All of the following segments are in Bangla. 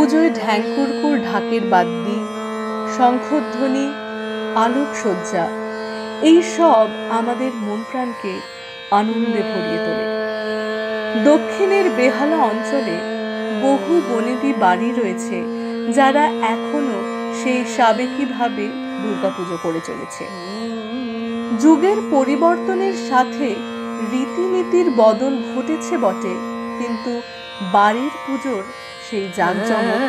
পুজোয় ঢ্যাঙ্কুরকুর ঢাকের বাদ্যি, শঙ্খধ্বনি, আলোকসজ্জা, এই সব আমাদের মন প্রাণকে আনন্দে ভরিয়ে তোলে। দক্ষিণের বেহালা অঞ্চলে বহু বনেদি বাড়ি রয়েছে যারা এখনও সেই সাবেকিভাবে দুর্গাপুজো করে চলেছে। যুগের পরিবর্তনের সাথে রীতিনীতির বদল ঘটেছে বটে, কিন্তু বাড়ির পুজোর সেই জাঁকজমক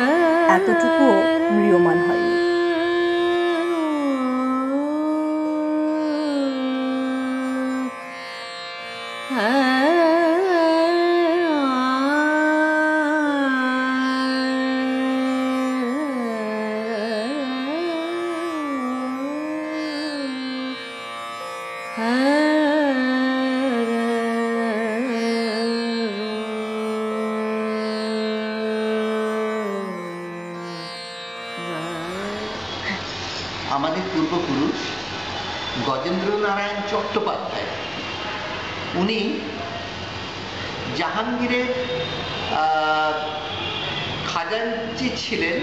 এতটুকুও ম্রিয়মান হয়নি। চট্টোপাধ্যায় উনি জাহাঙ্গীরের খাজাঞ্চি ছিলেন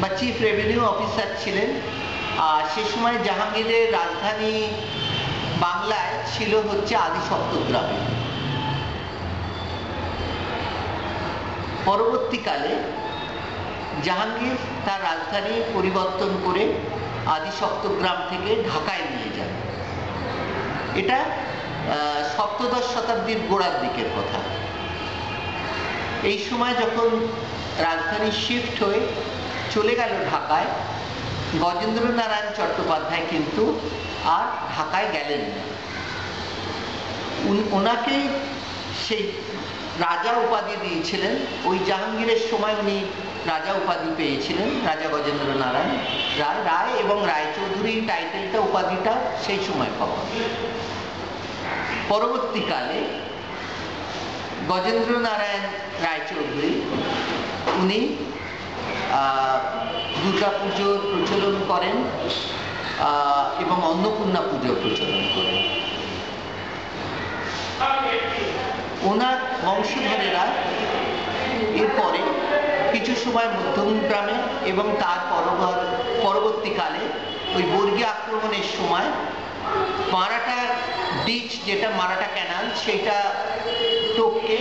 বা চিফ রেভিনিউ অফিসার ছিলেন। আর সে সময় জাহাঙ্গীরের রাজধানী বাংলায় ছিল হচ্ছে আদি সপ্তগ্রামে পরবর্তীকালে জাহাঙ্গীর তার রাজধানী পরিবর্তন করে আদি সপ্তগ্রাম থেকে ঢাকায় নিয়ে এটা সপ্তদশ শতাব্দীর গোড়ার দিকের কথা। এই সময় যখন রাজধানী শিফট হয়ে চলে গেল ঢাকায় গজেন্দ্র নারায়ণ চট্টোপাধ্যায় কিন্তু আর ঢাকায় গেলেন না। ওনাকে সেই রাজা উপাধি দিয়েছিলেন। ওই জাহাঙ্গীরের সময় উনি রাজা উপাধি পেয়েছিলেন, রাজা গজেন্দ্র নারায়ণ রায় রায় এবং রায়চৌধুরী টাইটেলটা উপাধিটা সেই সময় পাওয়া। পরবর্তীকালে গজেন্দ্র নারায়ণ রায়চৌধুরী উনি আহ, দুর্গাপুজোর প্রচলন করেন এবং অন্নপূর্ণা পুজোর প্রচলন করেন। ওনার বংশধরেরা এরপরে কিছু সময় মধ্যম গ্রামে এবং তার পরবর- পরবর্তীকালে ওই বর্গীয় আক্রমণের সময় মারাঠা ডিচ যেটা মারাঠা ক্যানাল সেটা টপকে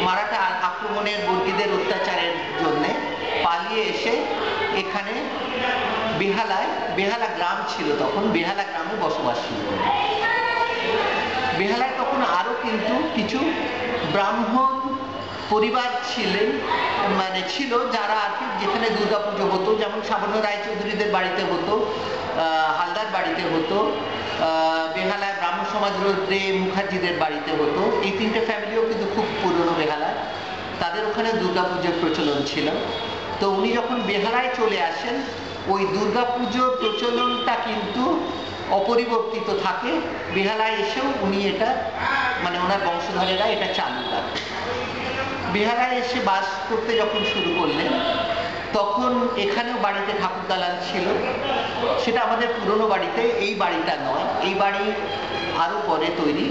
মারাঠা আক্রমণের বর্গীদের অত্যাচারের জন্য পালিয়ে এসে এখানে বেহালায়, বেহালা গ্রাম ছিল তখন, বেহালা গ্রামে বসবাস শুরু করে। বেহালায় তখন আরও কিন্তু কিছু ব্রাহ্মণ পরিবার ছিলেন মানে ছিল যারা আর কি যেখানে দুর্গাপুজো হতো, যেমন সাবর্ণ রায়চৌধুরীদের বাড়িতে হতো হালদার বাড়িতে হতো বেহালায় ব্রাহ্মণ সমাজ রৌদ্রে মুখার্জিদের বাড়িতে হতো। এই তিনটে ফ্যামিলিও কিন্তু খুব পুরনো বেহালায় তাদের ওখানে দুর্গাপুজোর প্রচলন ছিল। তো উনি যখন বেহালায় চলে আসেন, ওই দুর্গাপুজোর প্রচলনটা কিন্তু অপরিবর্তিত থাকে। বেহালায় এসেও উনি এটা মানে ওনার বংশধরেরা এটা চালু রাখে বেহালায় এসে বাস করতে যখন শুরু করলেন, তখন এখানেও বাড়িতে ঠাকুর দালান ছিল। সেটা আমাদের পুরনো বাড়িতে, এই বাড়িটা নয়, এই বাড়ি আরও পরে তৈরি।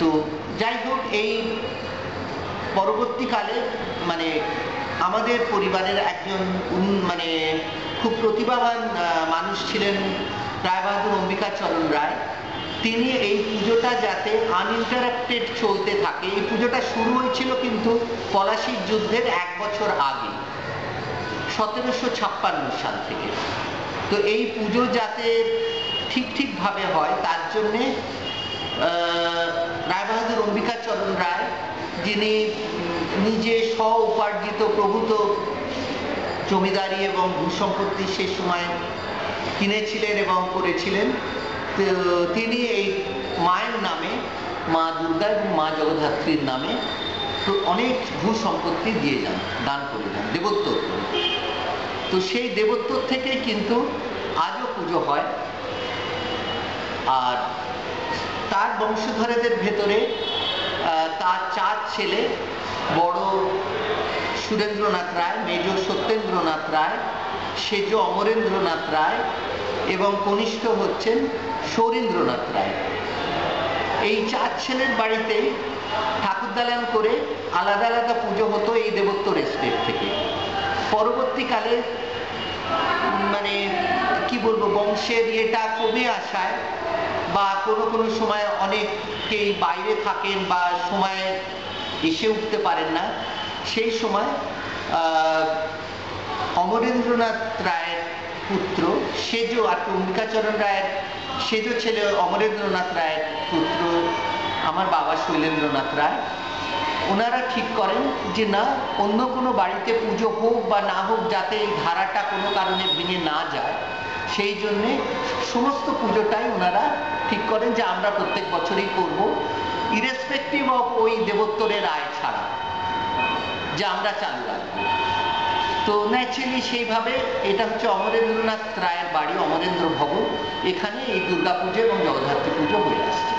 তো যাই হোক, এই পরবর্তীকালে মানে আমাদের পরিবারের একজন মানে খুব প্রতিভাবান মানুষ ছিলেন রায়বাহাদুর অম্বিকাচরণ রায়। তিনি এই পুজোটা যাতে আনইন্টারাপ্টেড চলতে থাকে, এই পুজোটা শুরু হয়েছিল কিন্তু পলাশির যুদ্ধের এক বছর আগে, সতেরোশো ছাপ্পান্ন সাল থেকে। তো এই পুজো যাতে ঠিক ঠিকভাবে হয়, তার জন্যে রায়বাহাদুর অম্বিকাচরণ রায়, যিনি নিজে স্ব উপার্জিত প্রভূত জমিদারি এবং ভূসম্পত্তি সে সময় কিনেছিলেন এবং করেছিলেন তিনি এই মায়ের নামে, মা দুর্গা এবং মা জগদ্ধাত্রীর নামে তো অনেক ভূ সম্পত্তি দিয়ে যান, দান করে যান দেবোত্তর করে। তো সেই দেবোত্তর থেকে কিন্তু আজও পুজো হয়। আর তার বংশধরেদের ভেতরে তার চার ছেলে, বড় সুরেন্দ্রনাথ রায়, মেজ সত্যেন্দ্রনাথ রায়, সেজ অমরেন্দ্রনাথ রায় এবং কনিষ্ঠ হচ্ছেন সৌরেন্দ্রনাথ রায়। এই চার ছেলের বাড়িতে ঠাকুর দালান করে আলাদা আলাদা পুজো হতো এই দেবোত্তর এস্টেট থেকে। পরবর্তীকালে মানে কি বলব, বংশের ইয়েটা কমে আসায় বা কোনো কোনো সময় অনেকেই বাইরে থাকেন বা সময় এসে উঠতে পারেন না। সেই সময় অমরেন্দ্রনাথ রায়ের পুত্র সেজ আর অম্বিকাচরণ রায়ের সেজ ছেলে অমরেন্দ্রনাথ রায়ের পুত্র, আমার বাবা শৈলেন্দ্রনাথ রায়। ওনারা ঠিক করেন যে, না, অন্য কোনো বাড়িতে পুজো হোক বা না হোক, যাতে এই ধারাটা কোনো কারণে ভেঙে না যায়, সেই জন্যে সমস্ত পুজোটাই ওনারা ঠিক করেন যে, আমরা প্রত্যেক বছরই করব ইরেসপেক্টিভ অফ ওই দেবোত্তরের আয় ছাড়া, যে আমরা চালু রাখব। তো ন্যাচারালি সেইভাবে, এটা হচ্ছে অমরেন্দ্রনাথ রায়ের বাড়ি, অমরেন্দ্র ভবন। এখানে এই দুর্গাপুজো এবং জগদ্ধাত্রী পুজো হয়ে আসছে।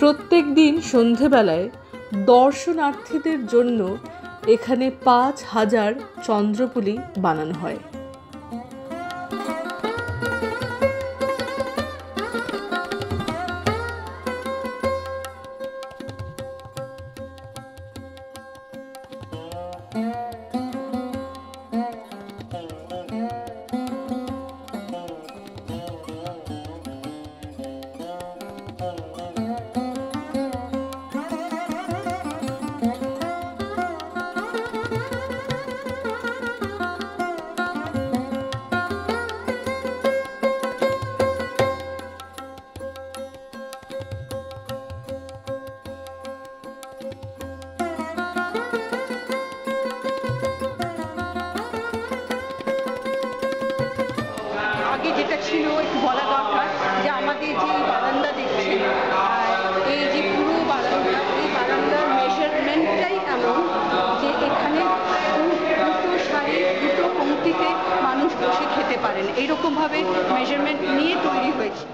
প্রত্যেক দিন সন্ধেবেলায় দর্শনার্থীদের জন্য এখানে পাঁচ হাজার চন্দ্রপুলি বানানো হয়। ছিল একটু বলা দরকার যে আমাদের যে বারান্দা দেখছেন এই যে পুরো বারান্দা, এই বারান্দার মেজারমেন্টটাই এমন যে এখানে দুটো সারি, দুটো পঙ্ক্তিতে মানুষ বসে খেতে পারেন। এইরকমভাবে মেজারমেন্ট নিয়ে তৈরি হয়েছে।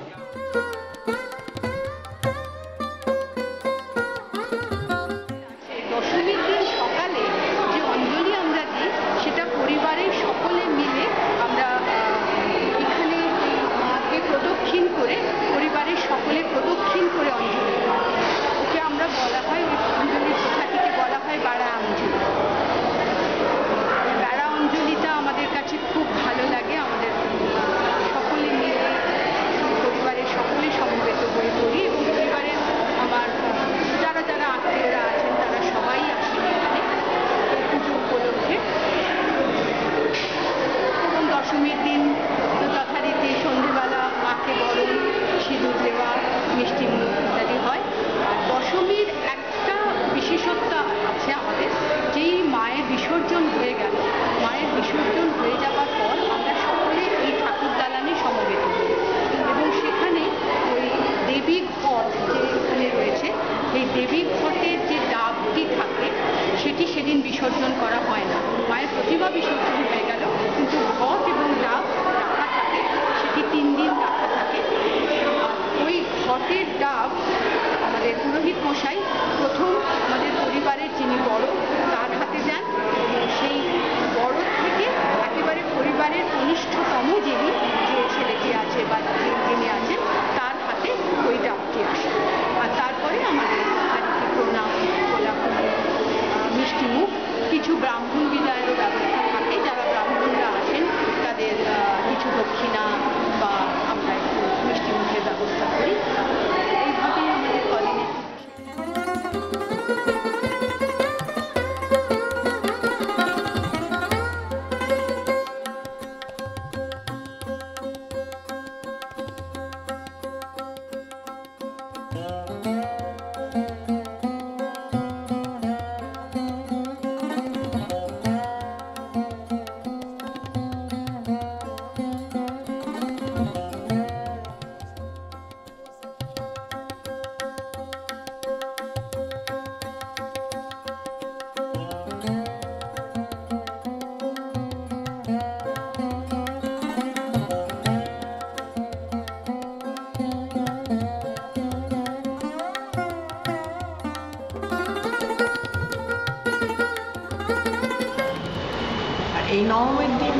নবমীর দিন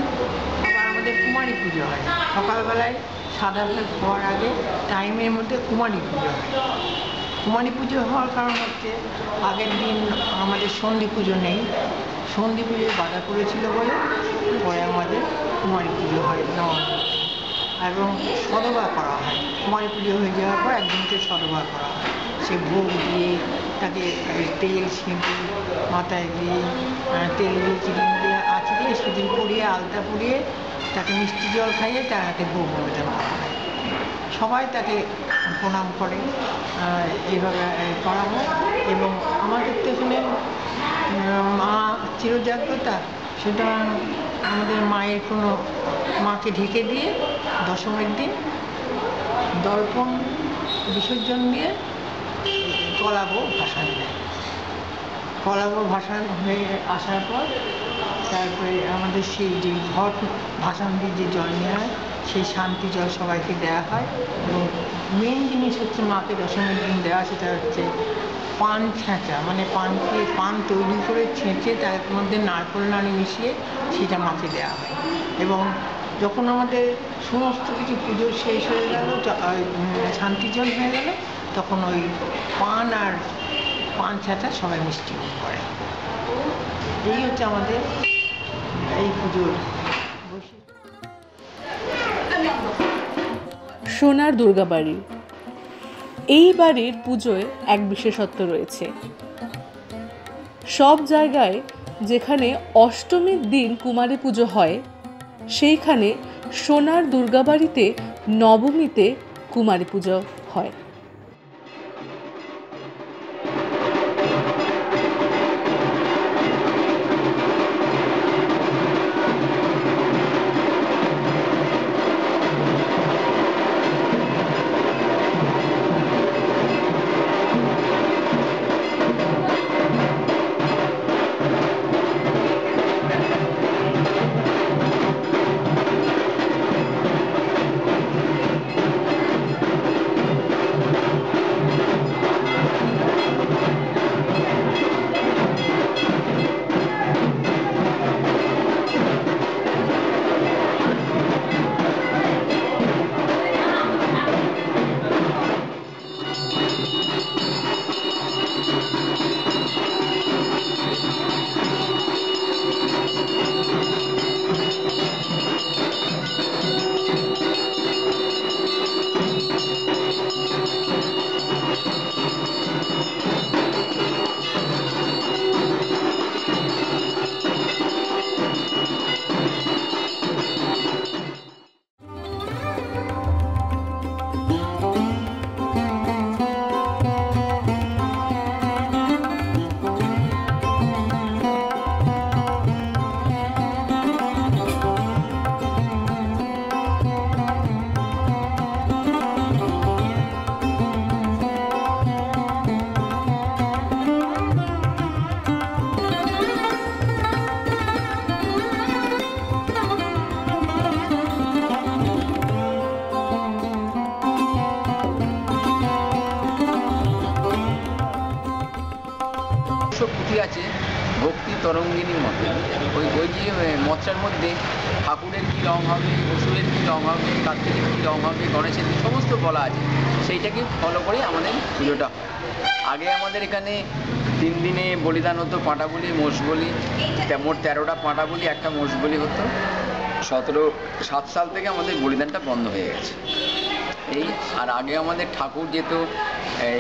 আবার আমাদের কুমারী পুজো হয়। সকালবেলায় সাদা ভাত খাওয়ার আগে টাইমের মধ্যে কুমারী পুজো হয়। কুমারী পুজো হওয়ার কারণ হচ্ছে আগের দিন আমাদের সন্ধি পুজো নেই। সন্ধি পুজোয় বাধা পড়েছিল বলে পরে আমাদের কুমারী পুজো হয় নবমী এবং সদবা করা হয়। কুমারী পুজো হয়ে যাওয়ার পর একদিনকে সদবা করা হয়। সে ভোগ দিয়ে তাকে তেল সিঁদুর মাথায় দিয়ে তেল দিয়ে চিকেন দিয়ে আঁচড়িয়ে সিঁদুর পরিয়ে আলতা পরিয়ে তাকে মিষ্টি জল খাইয়ে ভোগ নিবেদন করা হয় সবাই তাকে প্রণাম করে এইভাবে করা হয় এবং আমাদের তো এখানে মা চিরজাগ্রতা সুতরাং আমাদের মায়ের কোনো মাকে ঢেকে দিয়ে দশমীর দিন দর্পণ, বিসর্জন দিয়ে কলাবো ভাসান দেয়। কলাবো ভাসান হয়ে আসার পর তারপরে আমাদের সেই যে ঘট ভাসান দিয়ে যে জল নেওয়া হয় সেই শান্তি জল সবাইকে দেওয়া হয় এবং মেন জিনিস হচ্ছে মাকে দশমীর দিন দেওয়া সেটা হচ্ছে পান ছেঁচা। মানে পানকে পান তৈরি করে ছেঁচে তার মধ্যে নারকেল নাড়ি মিশিয়ে সেটা মাকে দেওয়া হয়। এবং যখন আমাদের সমস্ত কিছু পুজো শেষ হয়ে গেল শান্তি জল হয়ে গেল, তখন ওই পান আর পান ছাতা সবাই মিষ্টি করে। এই হচ্ছে আমাদের সোনার দুর্গাবাড়ি এই বাড়ির পুজোয় এক বিশেষত্ব রয়েছে। সব জায়গায় যেখানে অষ্টমীর দিন কুমারী পুজো হয়, সেইখানে সোনার দুর্গাবাড়িতে নবমীতে কুমারী পুজো হয়। হবে গণেশের সমস্ত বলা আছে, সেইটাকে ফলো করে আমাদের পুজোটা হয়। আগে আমাদের এখানে তিন দিনে বলিদান হতো পাঁটা বলি মোষ বলি মোট তেরোটা পাঁটা বলি একটা মোষ বলি হতো। সতেরো, সাত সাল থেকে আমাদের বলিদানটা বন্ধ হয়ে গেছে। এই, আর আগে আমাদের ঠাকুর যেত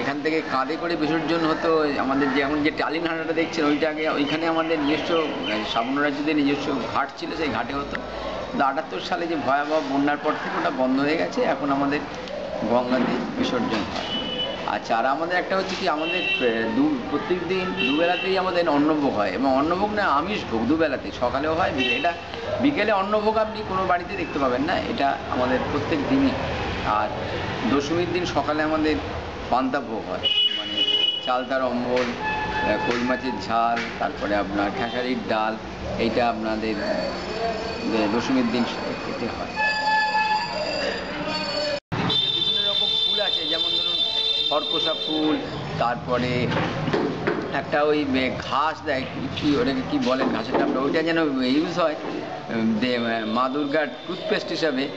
এখান থেকে কাঁধে করে বিসর্জন হতো, আমাদের যে এখন যে টালিন হাঁটাটা দেখছেন, ওইটা আগে, ওইখানে আমাদের নিজস্ব সাবন রাজ্যদের নিজস্ব ঘাট ছিল, সেই ঘাটে হতো। কিন্তু আটাত্তর সালে যে ভয়াবহ বন্যার পর থেকে ওটা বন্ধ হয়ে গেছে, এখন আমাদের গঙ্গাতে বিসর্জন হয়। আচ্ছা আর আমাদের একটা হচ্ছে কি, আমাদের দু প্রত্যেক দিন দুবেলাতেই আমাদের অন্নভোগ হয় এবং অন্নভোগ না, আমিষ ভোগ দুবেলাতে সকালেও হয় এটা বিকেলে অন্নভোগ আপনি কোনো বাড়িতে দেখতে পাবেন না, এটা আমাদের প্রত্যেক দিনই। আর দশমীর দিন সকালে আমাদের পান্তা ভোগ হয় মানে চালতার অম্বল কই মাছের ঝাল, তারপরে আপনার খেসারির ডাল, এইটা আপনাদের দশমীর দিন খেতে হয়। বিভিন্ন রকম ফুল আছে, যেমন ধরুন খরপোশা ফুল, তারপরে একটা ওই ঘাস দেয়, কি- ওটাকে কি বলেন ঘাসের নামটা ওইটা যেন ইউজ হয় মা দুর্গার টুথপেস্ট হিসাবে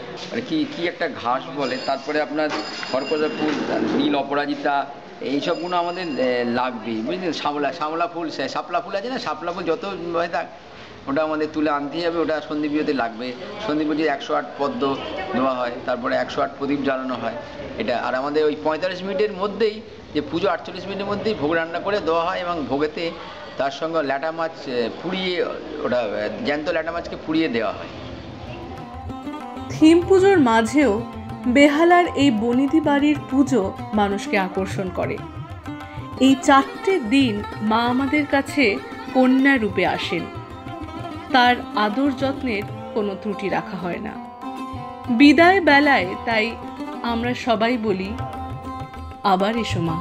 কি কি একটা ঘাস বলে, তারপরে আপনার খরকজা ফুল, নীল অপরাজিতা এইসবগুলো আমাদের লাগবেই, বুঝলেন? শামলা শামলা ফুল শাপলা ফুল আছে না? শাপলা ফুল যত হয় থাক ওটা আমাদের তুলে আনতেই হবে, ওটা সন্দীপ পুজোতে লাগবে। পুজোয় একশো আট পদ্ম দেওয়া হয়, তারপরে একশো আট প্রদীপ জ্বালানো হয়। এটা, আর আমাদের ওই পঁয়তাল্লিশ মিনিটের মধ্যেই, যে পুজো আটচল্লিশ মিনিটের মধ্যেই ভোগ রান্না করে দেওয়া হয় এবং ভোগেতে তার সঙ্গে ল্যাটা মাছ পুড়িয়ে, ওটা জ্যান্ত ল্যাটা মাছকে পুড়িয়ে দেওয়া হয়। থিম পুজোর মাঝেও বেহালার এই বনিদি বাড়ির পুজো মানুষকে আকর্ষণ করে। এই চারটে দিন মা আমাদের কাছে কন্যা রূপে আসেন। তার আদর যত্নের কোনো ত্রুটি রাখা হয় না। বিদায় বেলায় তাই আমরা সবাই বলি, আবার এসো মা।